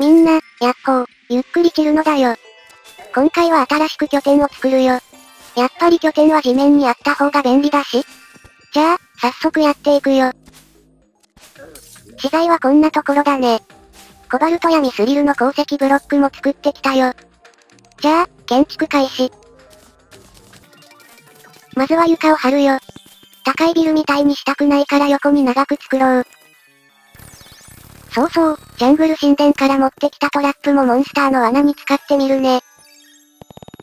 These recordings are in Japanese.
みんな、やっほー、ゆっくり散るのだよ。今回は新しく拠点を作るよ。やっぱり拠点は地面にあった方が便利だし。じゃあ、早速やっていくよ。資材はこんなところだね。コバルトやミスリルの鉱石ブロックも作ってきたよ。じゃあ、建築開始。まずは床を張るよ。高いビルみたいにしたくないから横に長く作ろう。そうそう、ジャングル神殿から持ってきたトラップもモンスターの罠に使ってみるね。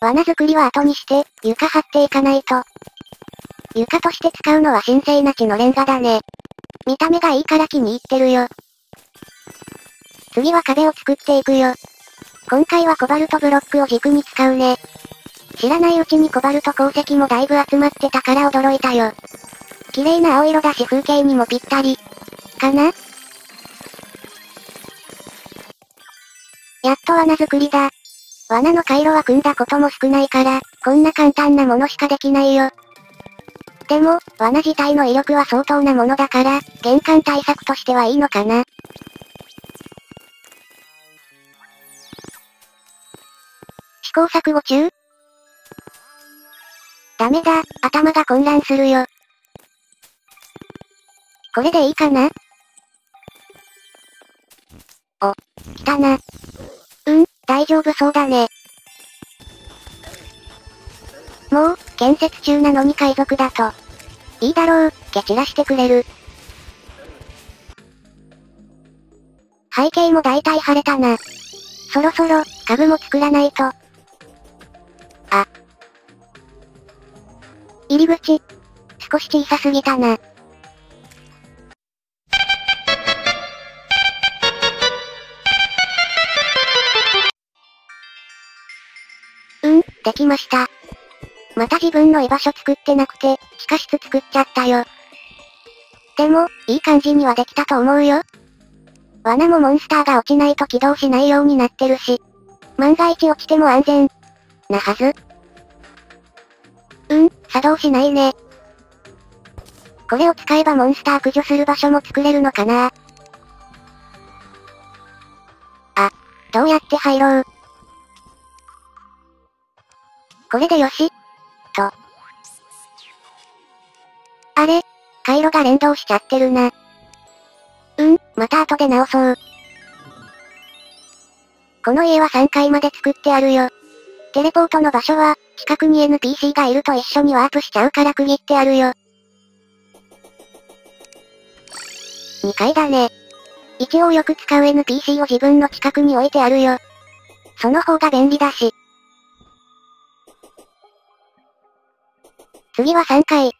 罠作りは後にして、床張っていかないと。床として使うのは神聖な血のレンガだね。見た目がいいから気に入ってるよ。次は壁を作っていくよ。今回はコバルトブロックを軸に使うね。知らないうちにコバルト鉱石もだいぶ集まってたから驚いたよ。綺麗な青色だし風景にもぴったり。かな？やっと罠作りだ。罠の回路は組んだことも少ないから、こんな簡単なものしかできないよ。でも、罠自体の威力は相当なものだから、玄関対策としてはいいのかな。試行錯誤中？ダメだ、頭が混乱するよ。これでいいかな？お、来たな。大丈夫そうだね。もう、建設中なのに海賊だと。いいだろう、蹴散らしてくれる。背景も大体晴れたな。そろそろ、家具も作らないと。あ。入り口。少し小さすぎたな。できました。また自分の居場所作ってなくて、地下室作っちゃったよ。でも、いい感じにはできたと思うよ。罠もモンスターが落ちないと起動しないようになってるし。万が一落ちても安全。なはず。うん、作動しないね。これを使えばモンスター駆除する場所も作れるのかなあ、どうやって入ろう。これでよし。と。あれ？回路が連動しちゃってるな。うん、また後で直そう。この家は3階まで作ってあるよ。テレポートの場所は、近くに NPC がいると一緒にワープしちゃうから区切ってあるよ。2階だね。一応よく使う NPC を自分の近くに置いてあるよ。その方が便利だし。次は3階。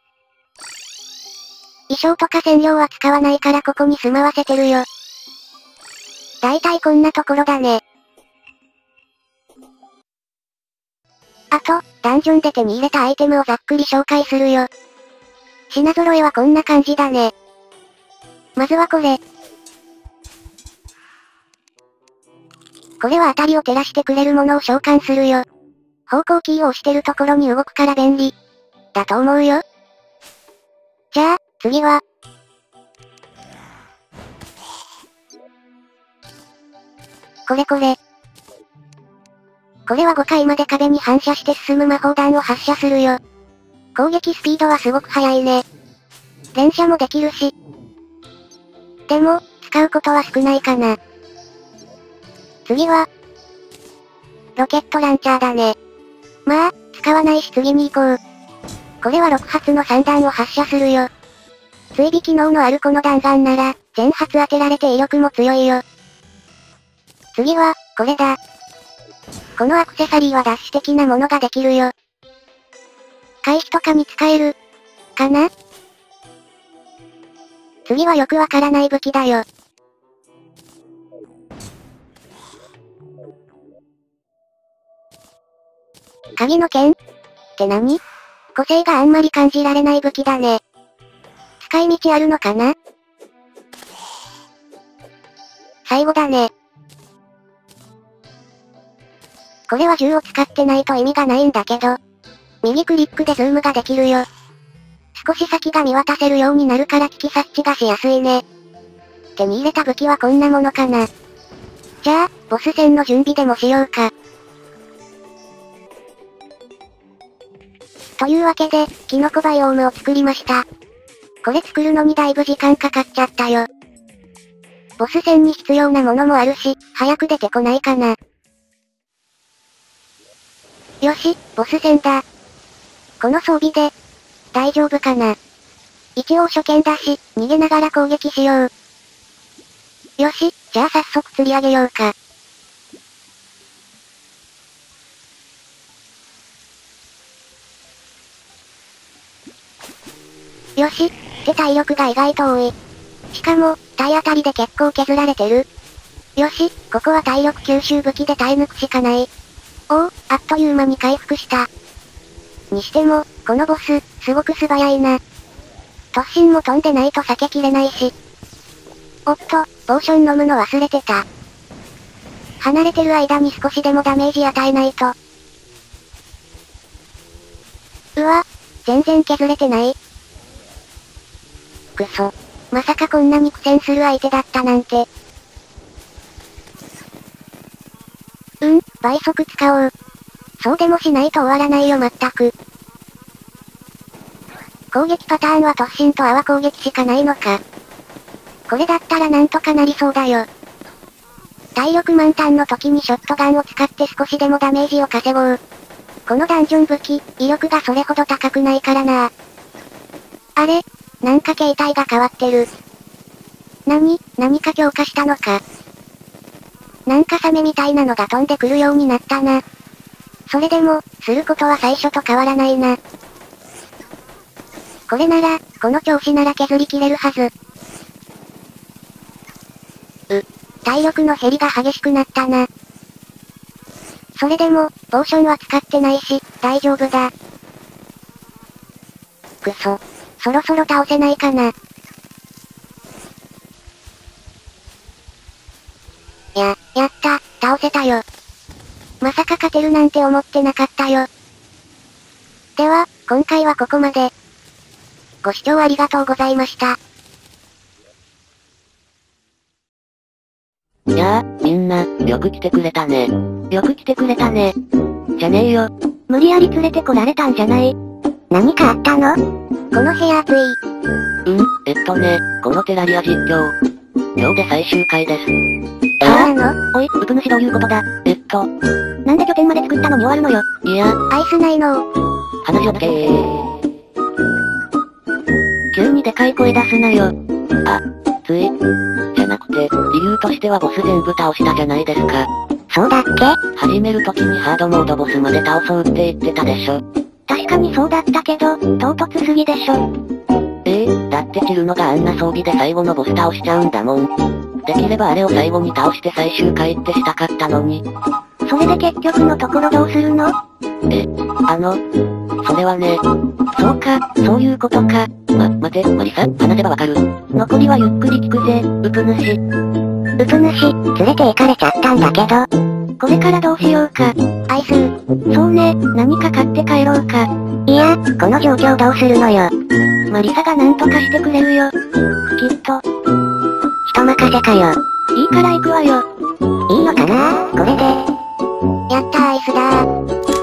衣装とか染料は使わないからここに住まわせてるよ。だいたいこんなところだね。あと、ダンジョンで手に入れたアイテムをざっくり紹介するよ。品揃えはこんな感じだね。まずはこれ。これは当たりを照らしてくれるものを召喚するよ。方向キーを押してるところに動くから便利。だと思うよ。じゃあ、次は。これこれ。これは5階まで壁に反射して進む魔法弾を発射するよ。攻撃スピードはすごく速いね。連射もできるし。でも、使うことは少ないかな。次は、ロケットランチャーだね。まあ、使わないし次に行こう。これは6発の3弾を発射するよ。追尾機能のあるこの弾丸なら、全発当てられて威力も強いよ。次は、これだ。このアクセサリーはダッシュ的なものができるよ。回避とかに使える。かな？次はよくわからない武器だよ。鍵の剣？って何？個性があんまり感じられない武器だね。使い道あるのかな？最後だね。これは銃を使ってないと意味がないんだけど。右クリックでズームができるよ。少し先が見渡せるようになるから危機察知がしやすいね。手に入れた武器はこんなものかな？じゃあ、ボス戦の準備でもしようか。というわけで、キノコバイオームを作りました。これ作るのにだいぶ時間かかっちゃったよ。ボス戦に必要なものもあるし、早く出てこないかな。よし、ボス戦だ。この装備で、大丈夫かな。一応初見だし、逃げながら攻撃しよう。よし、じゃあ早速釣り上げようか。よし、って体力が意外と多い。しかも、体当たりで結構削られてる。よし、ここは体力吸収武器で耐え抜くしかない。おお、あっという間に回復した。にしても、このボス、すごく素早いな。突進も飛んでないと避けきれないし。おっと、ポーション飲むの忘れてた。離れてる間に少しでもダメージ与えないと。うわ、全然削れてない。くそ。まさかこんなに苦戦する相手だったなんて。うん、倍速使おう。そうでもしないと終わらないよまったく。攻撃パターンは突進と泡攻撃しかないのか。これだったらなんとかなりそうだよ。体力満タンの時にショットガンを使って少しでもダメージを稼ごう。このダンジョン武器、威力がそれほど高くないからなあれ？なんか形態が変わってる。何何か強化したのか。なんかサメみたいなのが飛んでくるようになったな。それでも、することは最初と変わらないな。これなら、この調子なら削りきれるはず。う、体力の減りが激しくなったな。それでも、ポーションは使ってないし、大丈夫だ。くそ。そろそろ倒せないかな。や、やった、倒せたよ。まさか勝てるなんて思ってなかったよ。では、今回はここまで。ご視聴ありがとうございました。やあ、みんな、よく来てくれたね。よく来てくれたね。じゃねえよ。無理やり連れてこられたんじゃない何かあったの？この部屋暑い。うん、えっとね、このテラリア実況。今日で最終回です。ああの？おい、ウプ主どういうことだえっと。なんで拠点まで作ったの？に終わるのよ。いや。アイスないの話を聞けー。急にでかい声出すなよ。あ、つい。じゃなくて、理由としてはボス全部倒したじゃないですか。そうだっけ？始める時にハードモードボスまで倒そうって言ってたでしょ。確かにそうだったけど、唐突すぎでしょ。ええー、だってチルノがあんな装備で最後のボス倒しちゃうんだもん。できればあれを最後に倒して最終回ってしたかったのに。それで結局のところどうするの？え、あの、それはね、そうか、そういうことか。ま、待て、マリサ、話せばわかる。残りはゆっくり聞くぜ、ウプ主。ウプ主、連れて行かれちゃったんだけど。これからどうしようか。アイスそうね、何か買って帰ろうか。いや、この状況どうするのよ。マリサが何とかしてくれるよ。きっと。人任せかよ。いいから行くわよ。いいのかなこれで。やったアイスだー。